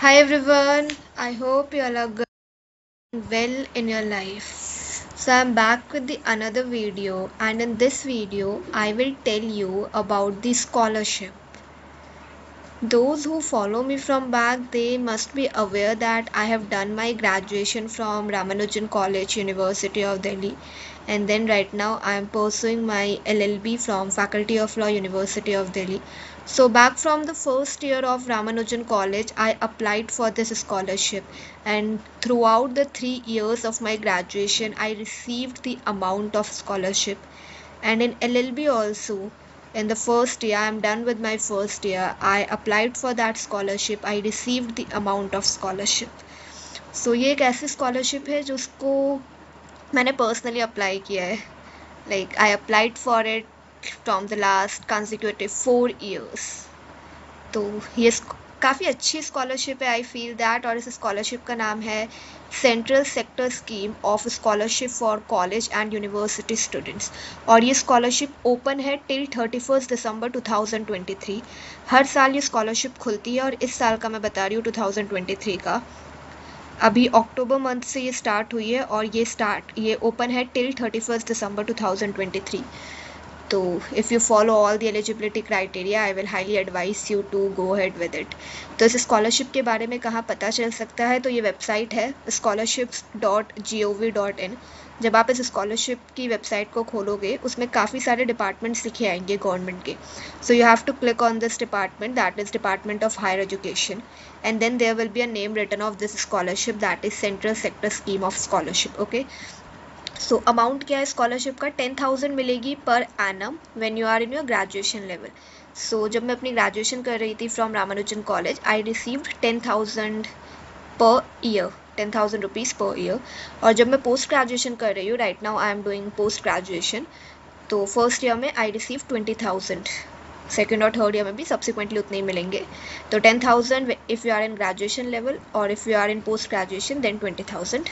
Hi everyone, I hope you all are going well in your life. So I'm back with the another video and in this video I will tell you about the scholarship. Those who follow me from back they must be aware that I have done my graduation from Ramanujan College University of Delhi. And then right now I am pursuing my LLB from Faculty of Law University of Delhi. So back from the first year of Ramanujan College, I applied for this scholarship. And throughout the three years of my graduation, I received the amount of scholarship. And in LLB also, in the first year, I'm done with my first year, I applied for that scholarship, I received the amount of scholarship. So ये एक ऐसी scholarship है जिसको मैंने personally apply किया है like I applied for it from the last consecutive four years तो ये काफ़ी अच्छी स्कॉलरशिप है आई फील दैट और इस स्कॉलरशिप का नाम है central sector scheme of scholarship for college and university students और ये स्कॉलरशिप ओपन है टिल थर्टी फ़र्स्ट दिसंबर 2023 हर साल ये स्कॉलरशिप खुलती है और इस साल का मैं बता रही हूँ 2023 का। अभी अक्टूबर मंथ से ये स्टार्ट हुई है और ये स्टार्ट ये ओपन है टिल थर्टी फ़र्स्ट दिसंबर 2023 तो if you follow all the eligibility criteria I will highly advise you to go head with it तो इस स्कॉलरशिप के बारे में कहाँ पता चल सकता है? तो ये वेबसाइट है scholarships dot G O V dot in जब आप इस स्कॉलरशिप की वेबसाइट को खोलोगे, उसमें काफ़ी सारे डिपार्टमेंट्स लिखे आएँगे गवर्नमेंट के। So you have to click on this department that is department of higher education and then there will be a name written of this scholarship that is central sector scheme of scholarship okay so amount क्या है? Scholarship का ten thousand मिलेगी per annum when you are in your graduation level so जब मैं अपनी graduation कर रही थी from Ramanujan college I received ten thousand per year ten thousand rupees per year और जब मैं पोस्ट ग्रेजुएशन कर रही हूँ right now I am doing post graduation तो फ़र्स्ट ईयर में I receive twenty thousand second और थर्ड ईयर में भी सब्सिक्वेंटली उतने ही मिलेंगे. तो ten thousand if you are in graduation level और if you are in post graduation then twenty thousand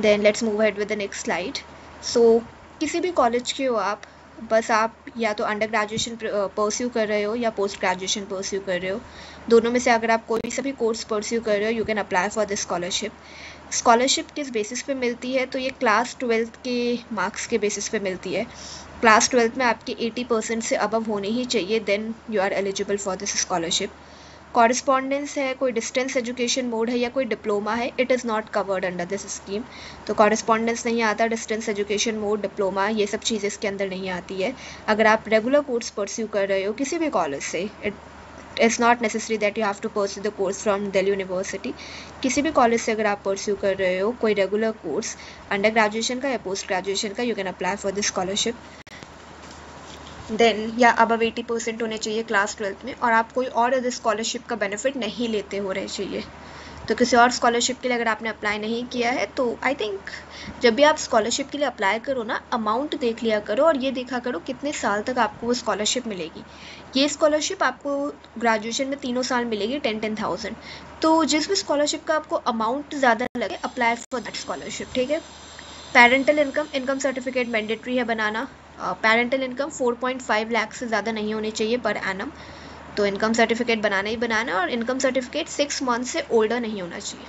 then let's move head with the next slide so किसी भी कॉलेज के हो आप, बस आप या तो अंडर ग्रेजुएशन परस्यू कर रहे हो या पोस्ट ग्रेजुएशन परस्यू कर रहे हो। दोनों में से अगर आप कोई सा भी कोर्स परस्यू कर रहे हो you can apply for this scholarship scholarship किस बेसिस पे मिलती है? तो ये क्लास ट्वेल्थ के मार्क्स के बेसिस पे मिलती है। क्लास ट्वेल्थ में आपके 80 परसेंट से अबव होने ही चाहिए then you are eligible for this scholarship correspondence है, कोई डिस्टेंस एजुकेशन मोड है या कोई डिप्लोमा है it is not covered under this scheme तो कॉरस्पॉन्डेंस नहीं आता डिस्टेंस एजुकेशन मोड डिप्लोमा ये सब चीज़ें इसके अंदर नहीं आती है। अगर आप रेगुलर कोर्स परस्यू कर रहे हो किसी भी कॉलेज से it is not necessary that you have to pursue the course from Delhi university किसी भी कॉलेज से अगर आप परस्यू कर रहे हो, कोई रेगुलर कोर्स अंडर ग्रेजुएशन का या पोस्ट ग्रेजुएशन का you can apply for this scholarship then या अब एटी परसेंट होने चाहिए क्लास ट्वेल्थ में, और आप कोई और अदर स्कॉलरशिप का बेनिफिट नहीं लेते हो रहे चाहिए। तो किसी और स्कॉलरशिप के लिए अगर आपने अप्लाई नहीं किया है तो आई थिंक जब भी आप स्कॉलरशिप के लिए अप्लाई करो ना अमाउंट देख लिया करो और ये देखा करो कितने साल तक आपको वो स्कॉलरशिप मिलेगी। ये स्कॉलरशिप आपको ग्रेजुएशन में तीनों साल मिलेगी टेन टेन थाउज़ेंड तो जिस भी स्कॉलरशिप का आपको अमाउंट ज़्यादा लगे अप्लाई फॉर दैट स्कॉलरशिप ठीक है? Parental income income certificate mandatory है बनाना। पेरेंटल इनकम 4.5 लाख से ज़्यादा नहीं होनी चाहिए पर एनम तो इनकम सर्टिफिकेट बनाना ही बनाना और इनकम सर्टिफिकेट सिक्स मंथ से ओल्डर नहीं होना चाहिए.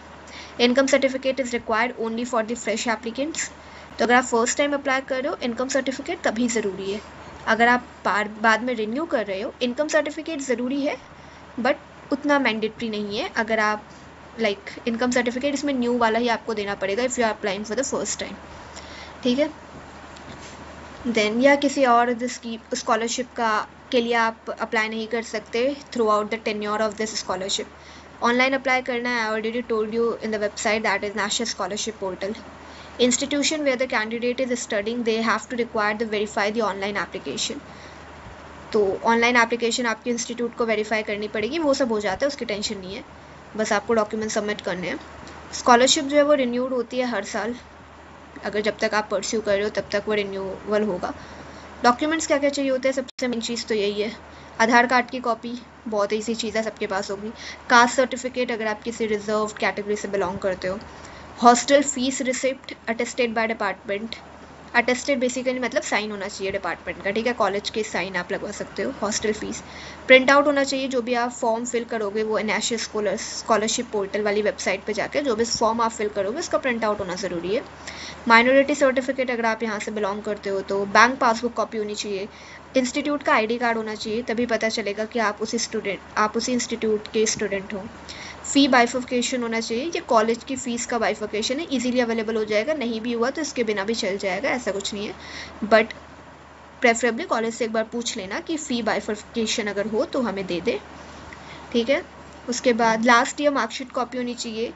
Income certificate is required only for the fresh applicants तो अगर आप फ़र्स्ट टाइम अप्लाई कर रहे हो इनकम सर्टिफिकेट तभी ज़रूरी है. अगर आप बाद में रिन्यू कर रहे हो इनकम सर्टिफिकेट ज़रूरी है बट उतना मैंडेटरी नहीं है. अगर आप लाइक इनकम सर्टिफिकेट इसमें न्यू वाला ही आपको देना पड़ेगा if you are applying for the first time ठीक है? देन या किसी और जिसकी स्कॉलरशिप का, के लिए आप अप्लाई नहीं कर सकते throughout the tenure of this scholarship online apply करना है already told you in the website that is national scholarship portal institution where the candidate is studying they have to require the verify the online application तो online application आपके institute को verify करनी पड़ेगी, वो सब हो जाता है, उसकी टेंशन नहीं है. बस आपको डॉक्यूमेंट सबमिट करने हैं. स्कॉलरशिप जो है वो रिन्यूड होती है हर साल. अगर जब तक आप परस्यू कर रहे हो, तब तक वो रिन्यूअल होगा। डॉक्यूमेंट्स क्या क्या चाहिए होते हैं? सबसे मेन चीज़ तो यही है। आधार कार्ड की कॉपी बहुत ईजी चीज़ है, सबके पास होगी। कास्ट सर्टिफिकेट अगर आप किसी रिज़र्व कैटेगरी से बिलोंग करते हो। Hostel fee receipt attested by department attested basically मतलब साइन होना चाहिए डिपार्टमेंट का, ठीक है? कॉलेज के साइन आप लगवा सकते हो हॉस्टल फ़ीस प्रिंट आउट होना चाहिए जो भी आप फॉर्म फिल करोगे, वो स्कॉलर स्कॉलरशिप पोर्टल वाली वेबसाइट पर जाकर जो भी फॉर्म आप फिल करोगे, उसका प्रिंट आउट होना ज़रूरी है. माइनॉरिटी सर्टिफिकेट अगर आप यहाँ से बिलोंग करते हो तो बैंक पासबुक कॉपी होनी चाहिए. इंस्टीट्यूट का आईडी कार्ड होना चाहिए, तभी पता चलेगा कि आप उसी स्टूडेंट आप उसी इंस्टीट्यूट के स्टूडेंट हो। फ़ी बाइफिकेशन होना चाहिए, ये कॉलेज की फ़ीस का बाइफिकेशन है इजीली अवेलेबल हो जाएगा, नहीं भी हुआ तो इसके बिना भी चल जाएगा, ऐसा कुछ नहीं है। बट प्रेफरेबली कॉलेज से एक बार पूछ लेना कि फ़ी बाइफिकेशन अगर हो तो हमें दे दे, ठीक है? उसके बाद लास्ट ईयर मार्कशीट कॉपी होनी चाहिए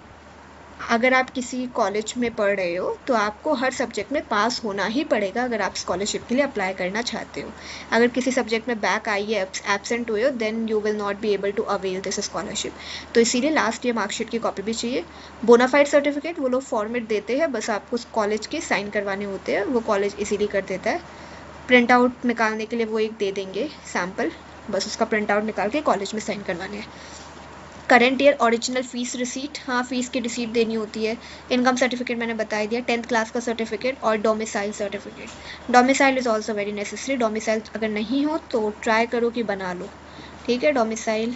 अगर आप किसी कॉलेज में पढ़ रहे हो तो आपको हर सब्जेक्ट में पास होना ही पड़ेगा अगर आप स्कॉलरशिप के लिए अप्लाई करना चाहते हो। अगर किसी सब्जेक्ट में बैक आई है एबसेंट हुए हो then you will not be able to avail this scholarship तो इसीलिए लास्ट ईयर मार्कशीट की कॉपी भी चाहिए। बोनाफाइड सर्टिफिकेट वो लोग फॉर्मेट देते हैं, बस आपको कॉलेज के साइन करवाने होते हैं, वो कॉलेज इसीलिए कर देता है। प्रिंट आउट निकालने के लिए वो एक दे देंगे सैंपल बस उसका प्रिंट आउट निकाल के कॉलेज में साइन करवाने हैं। Current year original fee receipt हाँ फ़ीस की रिसीट देनी होती है। इनकम सर्टिफिकेट मैंने बता दिया टेंथ क्लास का सर्टिफिकेट और domicile certificate domicile is also very necessary domicile अगर नहीं हो तो ट्राई करो कि बना लो। ठीक है? Domicile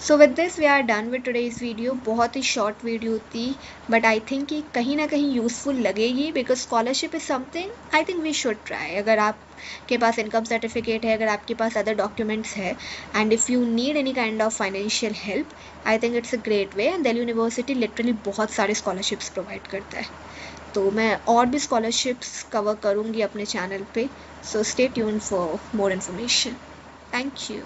so with this we are done with today's video बहुत ही शॉर्ट वीडियो थी बट आई थिंक कि कहीं ना कहीं यूज़फुल लगेगी because scholarship is something I think we should try अगर आपके पास इनकम सर्टिफिकेट है, अगर आपके पास अदर डॉक्यूमेंट्स है and if you need any kind of financial help I think it's a great way and Delhi university literally बहुत सारे स्कॉलरशिप्स प्रोवाइड करता है. तो मैं और भी स्कॉलरशिप्स कवर करूँगी अपने चैनल पे. So stay tune for more information thank you